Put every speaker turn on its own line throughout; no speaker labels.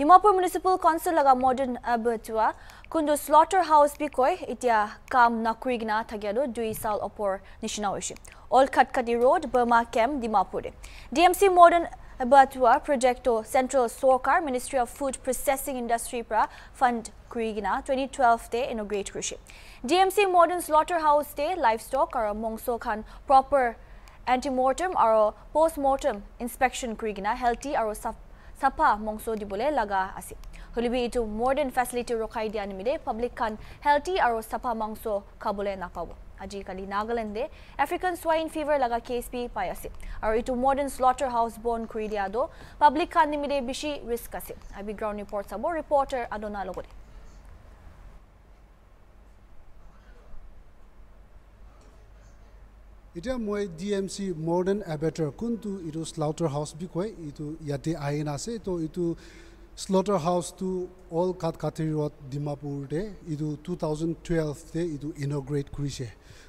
Dimapur council লগা modern abattoir কোনটো slaughter house B কয় এতিয়া কাম নকৰি থাকিয়াটো দুই চাল ওপৰ নিচিনা অল খাটখাটি ৰোড বৰ্মা কেম্প ডিমাপুৰে ডি এম চি এবেটুৱা প্ৰজেক্টটো চেণ্ট্ৰেল চৰকাৰ মিনিষ্ট্ৰী অফ ফুড ইণ্ডাষ্ট্ৰীৰ পৰা ফাণ্ড কৰি কিনা টুৱেণ্টি টুৱেলভতে ইনগ্ৰেট কৰিছে D M C modern slaughter হাউচতে life stock আৰু মংস খান প্ৰপাৰ এণ্টিমৰ্টেম আৰু পষ্টমৰ্টেম ইনস্পেকশ্যন কৰি কিনা হেল্থি আৰু মংস দিবলৈ লগা আছিল হলিবি এইটো মডাৰ্ণ ফেচিলিটি ৰখাই দিয়া নিমিত্তে পাব্লিক খান হেল্থি আৰু চাফা মাংস খাবলৈ নাপাব আজিকালি নাগালেণ্ডে আফ্ৰিকান সোৱাইন ফিভাৰ লগা কেছ বি পাই আছে আৰু এইটো মডাৰ্ণ স্লটাৰ হাউচ বন্ধ কৰি দিয়াটো পাব্লিক খান নিমিত্তে বেছি ৰিস্ক আছে আবি গ্ৰাউণ্ড ৰিপৰ্ট চাব ৰিপৰ্টাৰ আদনাৰ লগতে
এতিয়া মই D M C modern abattoir কোনটো? এইটো স্লাউটাৰ হাউচ বুলি কয়। এইটো ইয়াতে আইন আছে। তো এইটো স্লটাৰ হাউচটো অল কাট কাটিৰত ডিমাপুৰতে এইটো টু থাউজেণ্ড টুৱেলভতে এইটো ইনগ্ৰেট কৰিছে।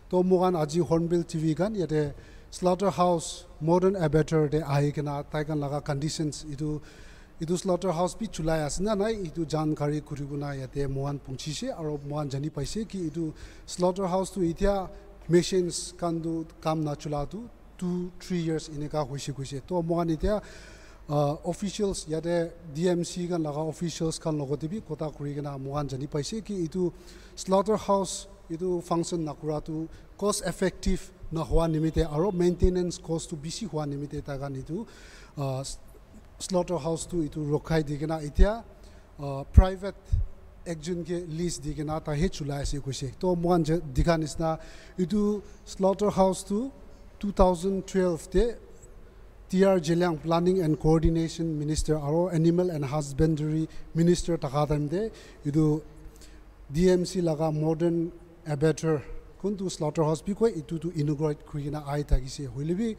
তো মোকান আজি হৰ্ণবিল টিভি গান। ইয়াতে স্লটাৰ হাউচ মডাৰ্ণ এবেটাৰতে আহি কিনে তাইকান লগা কণ্ডিশ্যনছ এইটো এইটো স্লটাৰ হাউচ বি চলাই আছে না নাই? এইটো জানকাৰী কৰিব না। ইয়াতে মোহান পहुঁচিছে আৰু মোহান জানি পাইছে কি এইটো স্লটাৰ হাউচটো এতিয়া মেচিনছ কানটো কাম নাচলাটো টু থ্ৰী ইয়াৰ্ছ এনেকুৱা হৈছে গৈছে তো মই এতিয়া অফিচিয়েলছ ইয়াতে ডি এম চি কান লগা অফিচিয়েলছ খান লগতে বি কথা কৰি কিনে মই জানি পাইছে কি এইটো স্লটাৰ হাউচ এইটো ফাংচন নকৰাটো কষ্ট এফেক্টিভ নোহোৱা নিমিত্তে আৰু মেইনটেনেঞ্চ কষ্টটো বেছি হোৱা নিমিত্তে তাৰ কাৰণে এইটো স্লটাৰ হাউচটো এইটো ৰখাই দি কিনে এতিয়া প্ৰাইভেট একজনকে লিষ্ট দি কিনে তাহে চলাই আছে কৈছে তো মই দেখা নিচিনা এইটো স্লটাৰ হাউচটো two thousand টুৱেলভতে T R Zeliang planning and coordination minister আৰু এনিমেল এণ্ড হাজবেণ্ডাৰী মিনিষ্টাৰ থকা টাইমতে এইটো ডি এম চি লগা মডাৰ্ণ এবেটাৰ কোনটো স্লটাৰ হাউচ বি কয় এইটোতো ইনগ্ৰেট কৰি কিনে আহি থাকিছে হ'লে বি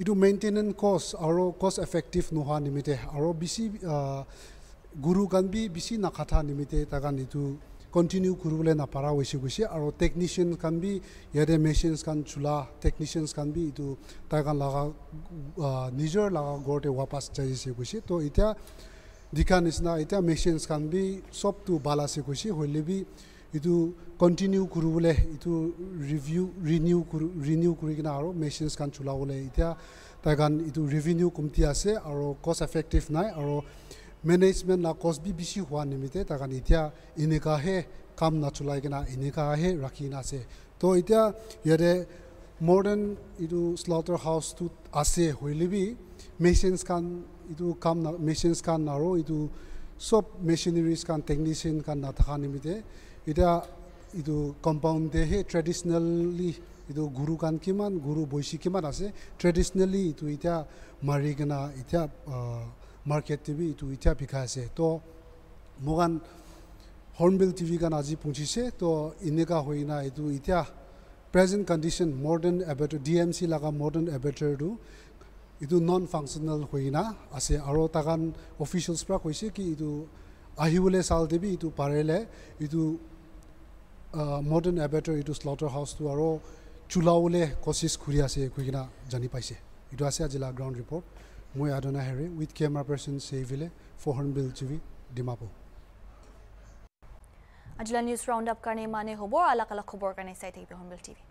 এইটো মেইনটেনেঞ্চ কষ্ট আৰু কষ্ট এফেক্টিভ নোহোৱা নিমিত্তে আৰু বেছি গুৰু গান বি বেছি নাখাঠা নিমিত্তে তাকান এইটো কণ্টিনিউ কৰিবলৈ নাপাৰা হৈছে গৈছে আৰু টেকনিচিয়ান খান বি ইয়াতে মেচিনছ খান চোলা টেকনিচিয়ানছ খান বি এইটো তাইকান লগা নিজৰ লগা ঘৰতে ৱাপাছ যাইছে গৈছে তো এতিয়া দেখা নিচিনা এতিয়া মেচিনছ খান বি চবটো ভাল আছে গৈছে হ'লে বি এইটো কণ্টিনিউ কৰিবলৈ এইটো ৰিভিউ ৰিনিউ ৰিনিউ কৰি কিনে আৰু মেচিনছ খান চলাবলৈ এতিয়া তাইকান এইটো ৰেভিনিউ কমটি আছে আৰু কষ্ট এফেক্টিভ নাই আৰু মেনেজমেণ্ট না কষ্ট বি বেছি হোৱা নিমিত্তে তাৰ কাৰণে এতিয়া এনেকুৱাহে কাম নচলাই কিনে এনেকুৱাহে ৰাখি আছে তো এতিয়া ইয়াতে মডাৰ্ণ এইটো স্লটাৰ হাউচটোত আছে হ'লে বি মেচিনছ খান এইটো কাম না মেচিনছ খান আৰু এইটো চব মেচিনেৰিজ খান টেকনিচিয়ান খান নাথাকা নিমিত্তে এতিয়া এইটো কম্পাউণ্ডেহে ট্ৰেডিশ্যনেলি এইটো গুৰু কাণ কিমান গুৰু বৈশী কিমান আছে ট্ৰেডিশ্যনেলি এইটো এতিয়া মাৰি কিনে এতিয়া এতিয়া বিকাই আছে তো মোকান হৰ্ণবিল টিভি গান আজি পहुঁচিছে তো এনেকুৱা হৈ না এইটো এতিয়া present condition modern abattoir D M C লগা মডাৰ্ণ এবেটাৰটো এইটো নন ফাংচনেল হৈ না আছে আৰু তাকান অফিচিয়েলছ পৰা কৈছে কি এইটো আহিবলৈ চাল দিবি এইটো পাৰিলে এইটো মডাৰ্ণ এবেটাৰ এইটো স্লটাৰ হাউচটো আৰু চোলাবলৈ কচিছ কৰি আছে কৈ কিনে জানি পাইছে এইটো আছে আজিলা গ্ৰাউণ্ড ৰিপৰ্ট মই Adna Heri with camera person Chevile Hornbill TV Dimapur
আজিলা news round up কাৰণে ইমানেই হ'ব আলাক আলাক খবৰ কাৰণে চাই থাকিব হৰ্ণবিল টিভি।